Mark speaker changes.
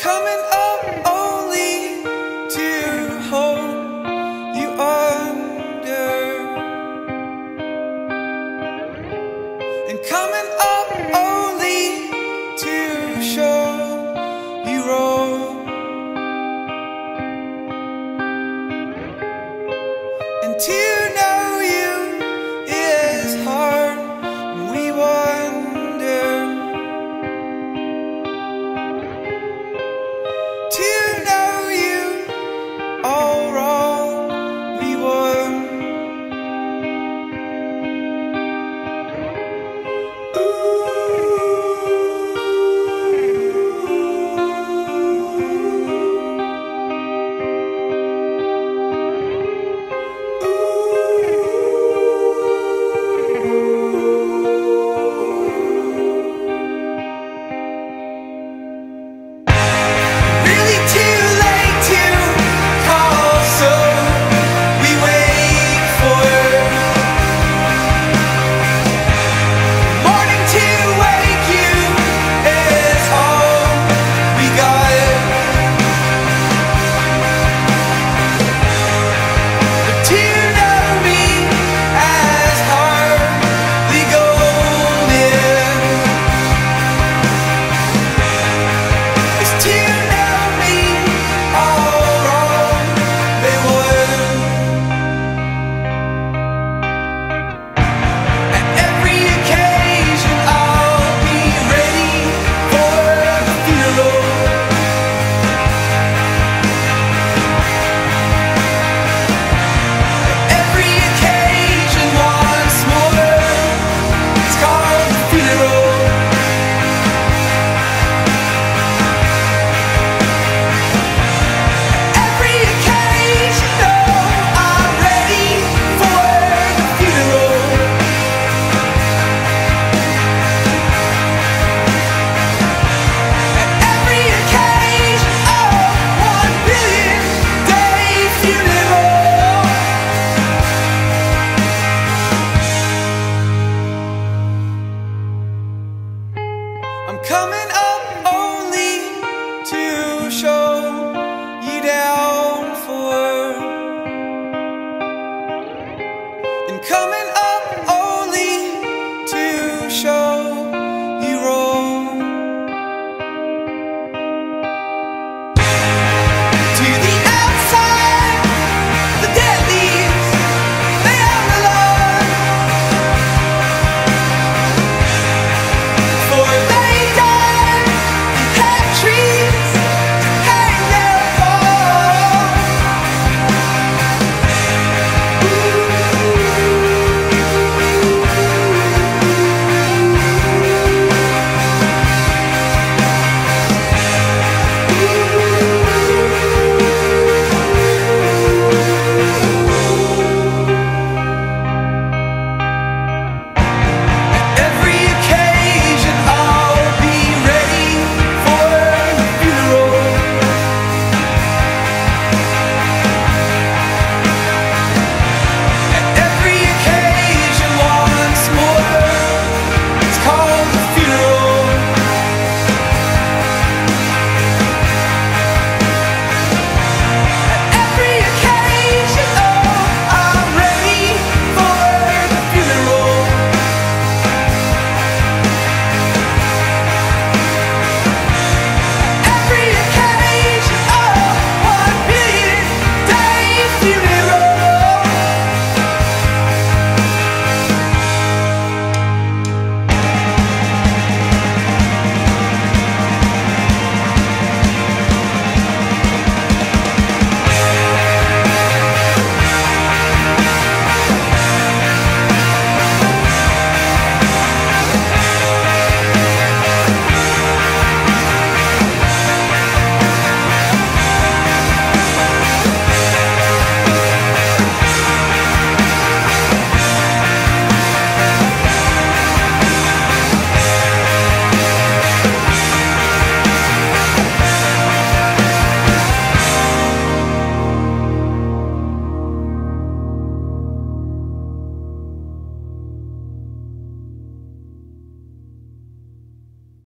Speaker 1: coming